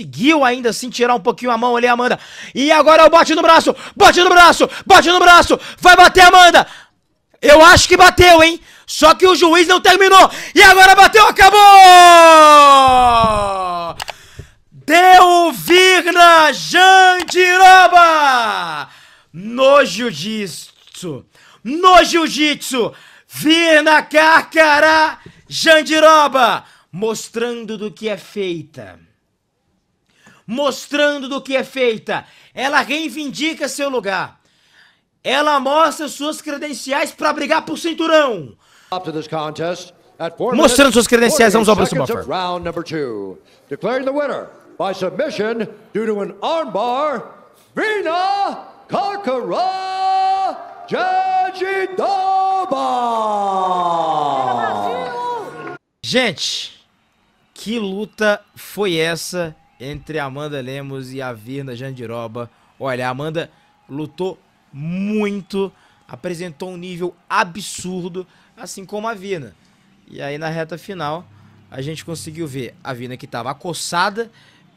conseguiu ainda assim tirar um pouquinho a mão ali, Amanda. E agora é o bote no braço, bote no braço, bote no braço, vai bater, Amanda. Eu acho que bateu, hein? Só que o juiz não terminou. E agora bateu, acabou! Deu Virna Jandiroba! No jiu-jitsu. No jiu-jitsu. Virna Carcará Jandiroba. Mostrando do que é feita. Mostrando do que é feita. Ela reivindica seu lugar. Ela mostra suas credenciais para brigar por cinturão. Mostrando suas credenciais, vamos ao próximo buffer. Round number two. Declaring the winner by submission due to an armbar, Vina Karkara Jajidoba! Gente, que luta foi essa entre Amanda Lemos e a Virna Jandiroba? Olha, a Amanda lutou muito, apresentou um nível absurdo, assim como a Vina. E aí na reta final a gente conseguiu ver a Vina que estava acossada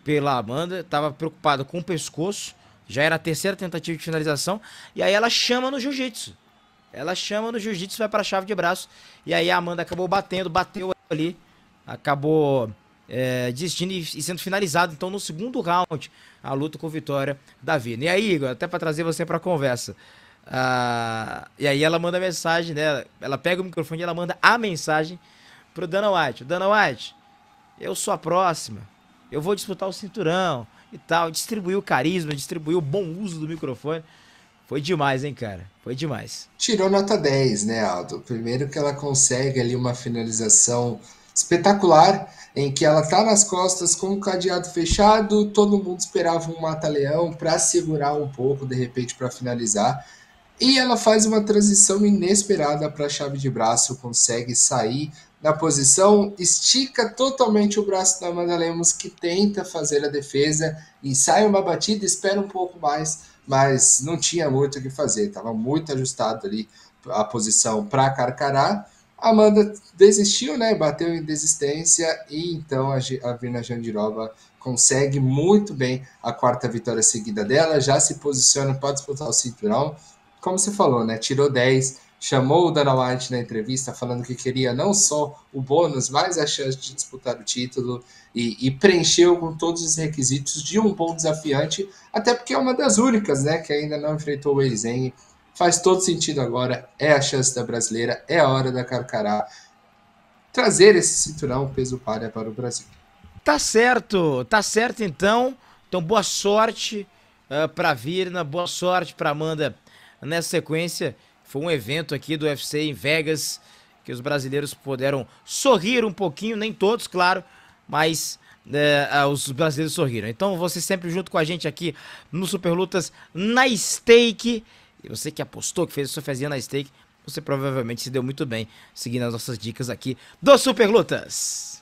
pela Amanda, estava preocupada com o pescoço, já era a terceira tentativa de finalização, e aí ela chama no jiu-jitsu. Ela chama no jiu-jitsu, vai para a chave de braço, e aí a Amanda acabou batendo, bateu ali, acabou é, e, e sendo finalizado. Então, no segundo round, a luta com vitória da Vina. E aí, Igor, até para trazer você para a conversa. Ah, e aí ela manda mensagem, né? Ela pega o microfone e ela manda a mensagem pro Dana White. Dana White, eu sou a próxima. Eu vou disputar o cinturão e tal. Distribuiu o carisma, distribuiu o bom uso do microfone. Foi demais, hein, cara? Foi demais. Tirou nota 10, né, Aldo? Primeiro que ela consegue ali uma finalização espetacular, em que ela tá nas costas com o cadeado fechado, todo mundo esperava um mata-leão para segurar um pouco, de repente, para finalizar. E ela faz uma transição inesperada para a chave de braço, consegue sair da posição, estica totalmente o braço da Amanda Lemos, que tenta fazer a defesa e sai uma batida, espera um pouco mais, mas não tinha muito o que fazer, estava muito ajustado ali a posição para Carcará. Amanda desistiu, né? Bateu em desistência e então a, a Vina Jandirova consegue muito bem a quarta vitória seguida dela, já se posiciona para disputar o cinturão como você falou, né? Tirou 10, chamou o Dana White na entrevista falando que queria não só o bônus, mas a chance de disputar o título e, e, preencheu com todos os requisitos de um bom desafiante, até porque é uma das únicas, né, que ainda não enfrentou o Eizeng. Faz todo sentido agora, é a chance da brasileira, é a hora da Carcará trazer esse cinturão peso palha para o Brasil. Tá certo, tá certo então. Então boa sorte uh, para Virna, boa sorte para Amanda Nessa sequência, foi um evento aqui do UFC em Vegas, que os brasileiros puderam sorrir um pouquinho, nem todos, claro, mas é, os brasileiros sorriram. Então você sempre junto com a gente aqui no Super Lutas na Stake. E você que apostou, que fez a sua fezinha na Stake, você provavelmente se deu muito bem seguindo as nossas dicas aqui do Super Lutas.